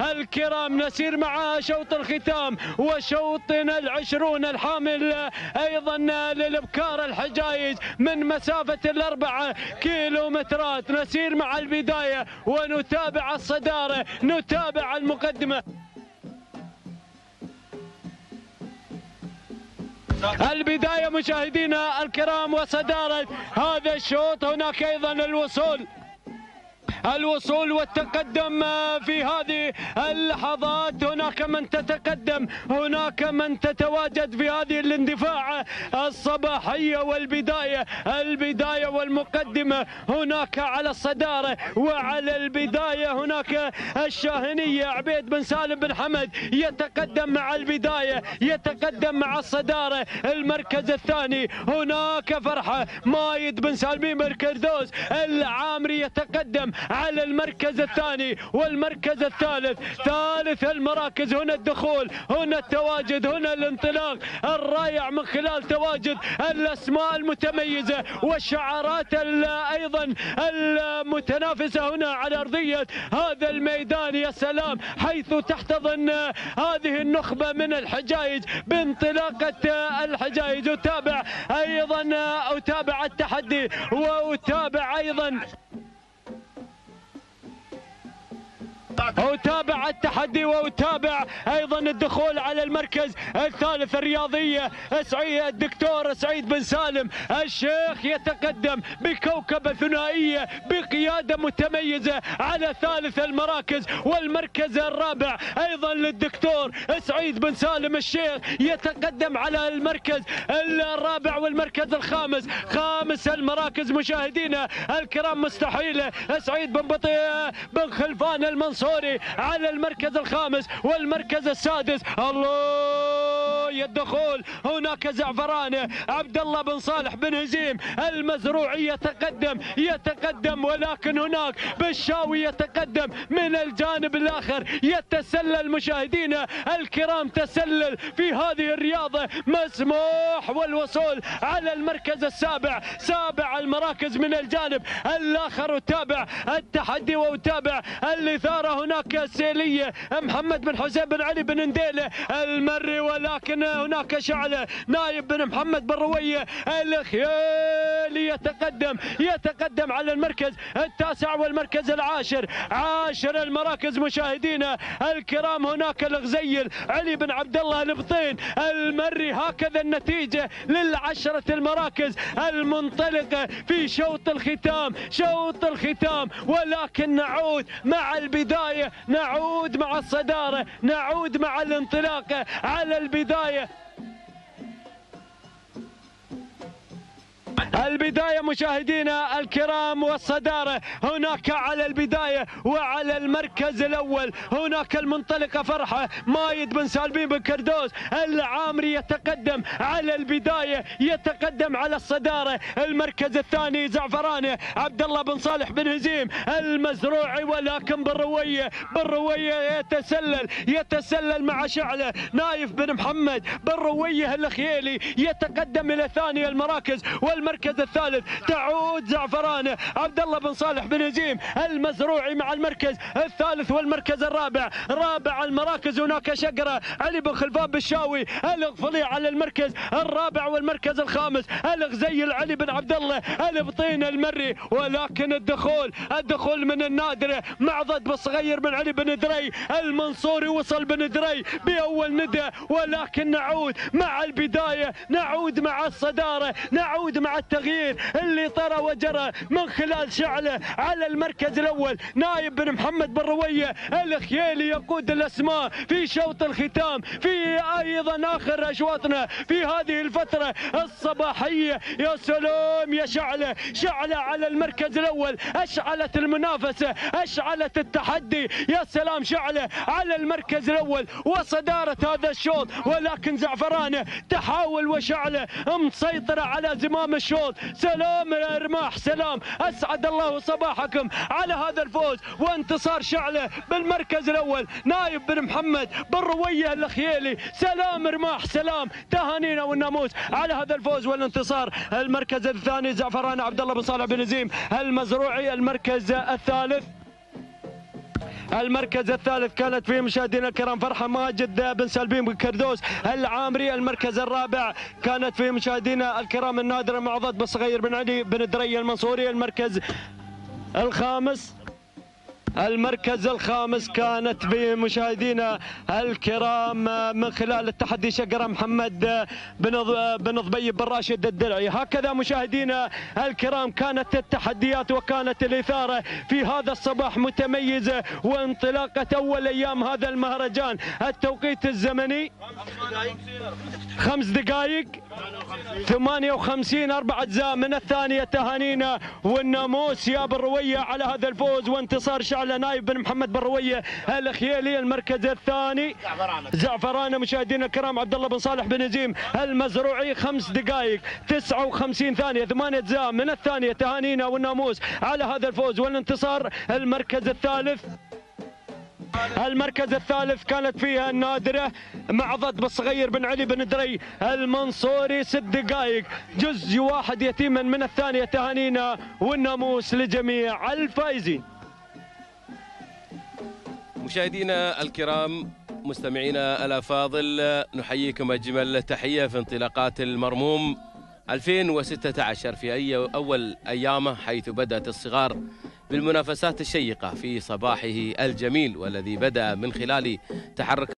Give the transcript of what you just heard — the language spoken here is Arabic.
الكرام نسير مع شوط الختام وشوطنا العشرون الحامل أيضا للإبكار الحجايج من مسافة الأربعة كيلومترات. نسير مع البداية ونتابع الصدارة نتابع المقدمة. البداية مشاهدينا الكرام وصدارة. هذا الشوط هناك أيضا الوصول. الوصول والتقدم في هذه اللحظات. هناك من تتقدم هناك من تتواجد في هذه الاندفاع الصباحية والبداية البداية والمقدمة. هناك على الصدارة وعلى البداية هناك الشاهنية. عبيد بن سالم بن حمد يتقدم مع البداية يتقدم مع الصدارة. المركز الثاني هناك فرحة. مايد بن سالمين بن كردوس العامري يتقدم على المركز الثاني والمركز الثالث. ثالث المراكز هنا الدخول هنا التواجد هنا الانطلاق. الرائع من خلال تواجد الأسماء المتميزة والشعارات أيضا المتنافسة هنا على أرضية هذا الميدان. يا سلام حيث تحتضن هذه النخبة من الحجايج بانطلاقة الحجايج أتابع أيضا أتابع التحدي وأتابع أيضا أتابع التحدي وأتابع أيضا الدخول على المركز الثالث الرياضية سعيد الدكتور سعيد بن سالم الشيخ يتقدم بكوكبة ثنائية بقيادة متميزة على ثالث المراكز والمركز الرابع. أيضا للدكتور سعيد بن سالم الشيخ يتقدم على المركز الرابع والمركز الخامس. خامس المراكز مشاهدينا الكرام مستحيلة سعيد بن بطيء بن خلفان المنصور الدوري على المركز الخامس والمركز السادس. this. الله الدخول. هناك زعفران عبد الله بن صالح بن هزيم. المزروعي يتقدم. يتقدم ولكن هناك. بالشاوي يتقدم. من الجانب الآخر يتسلل مشاهدينا الكرام. تسلل في هذه الرياضة. مسموح والوصول على المركز السابع. سابع المراكز من الجانب الآخر. وتابع التحدي وتابع الإثارة. هناك السيلية. محمد بن حسين بن علي بن نديلة. المري ولكن هناك شعلة نايب بن محمد بن روية الخيالي يتقدم على المركز التاسع والمركز العاشر. عاشر المراكز مشاهدينا. الكرام هناك الغزيل علي بن عبد الله البطين المري. هكذا النتيجة للعشرة المراكز المنطلقة في شوط الختام شوط الختام. ولكن نعود مع البداية نعود مع الصدارة نعود مع الانطلاق على البداية البداية مشاهدينا الكرام والصدارة هناك على البداية وعلى المركز الأول هناك المنطلقة فرحة مايد بن سالمين بن كردوس العامري يتقدم على البداية يتقدم على الصدارة المركز الثاني زعفرانة عبد الله بن صالح بن هزيم المزروعي ولكن بالروية بالروية يتسلل يتسلل مع شعلة نايف بن محمد بالروية الخيالي يتقدم إلى ثاني المراكز والمركز المركز الثالث تعود زعفران عبد الله بن صالح بن هزيم المزروعي مع المركز الثالث والمركز الرابع. رابع المراكز هناك شقرة علي بن خلفان بالشاوي الغفلي على المركز الرابع والمركز الخامس. الغزيل علي بن عبد الله البطين المري. ولكن الدخول الدخول من النادرة معضد بالصغير بن علي بن دري. المنصوري وصل بن دري بأول ندى ولكن نعود مع البداية نعود مع الصدارة نعود مع التغيير اللي طرى وجرى من خلال شعله على المركز الأول. نايب بن محمد بن روية الخيالي يقود الأسماء في شوط الختام في أيضا آخر اشواطنا في هذه الفترة الصباحية. يا سلام يا شعلة. شعلة على المركز الأول أشعلت المنافسة أشعلت التحدي. يا سلام شعلة على المركز الأول. وصدارة هذا الشوط. ولكن زعفرانه تحاول وشعلة مسيطرة على زمام الشوط. سلام رماح سلام. أسعد الله صباحكم على هذا الفوز. وانتصار شعلة بالمركز الأول. نايف بن محمد بن رويه الخيالي سلام رماح سلام. تهانينا والناموس على هذا الفوز والانتصار. المركز الثاني زعفران عبد الله بن صالح بن نزيم. المزروعي المركز الثالث. المركز الثالث كانت فيه مشاهدينا الكرام فرحة ماجد بن سالبين بن كردوس. العامري المركز الرابع كانت فيه مشاهدينا الكرام النادرة معضد بن صغير بن علي بن دري المنصوري. المركز الخامس المركز الخامس كانت في مشاهدينا الكرام من خلال التحدي شقرة محمد بن ضبيب بن راشد الدرعي هكذا مشاهدينا الكرام كانت التحديات وكانت الإثارة في هذا الصباح متميزة وانطلاقة أول أيام هذا المهرجان. التوقيت الزمني خمس دقائق 58 أربع أجزاء من الثانية تهانينا والناموس يا بالروية على هذا الفوز وانتصار شعلة نايف بن محمد بن روية الخيالي المركز الثاني؟ زعفرانة مشاهدينا الكرام عبد الله بن صالح بن نزيم المزروعي خمس دقائق 59 ثانية ثمانية أجزاء من الثانية تهانينا والناموس على هذا الفوز والانتصار المركز الثالث. المركز الثالث كانت فيها النادرة معضد بالصغير بن علي بن دري المنصوري ست دقائق جزء واحد يتيما من الثانية تهانينا والناموس لجميع الفائزين. مشاهدينا الكرام مستمعينا الافاضل نحييكم أجمل تحية في انطلاقات المرموم 2016 في أي أول أيامه حيث بدأت الصغار بالمنافسات الشيقة في صباحه الجميل والذي بدأ من خلال تحرك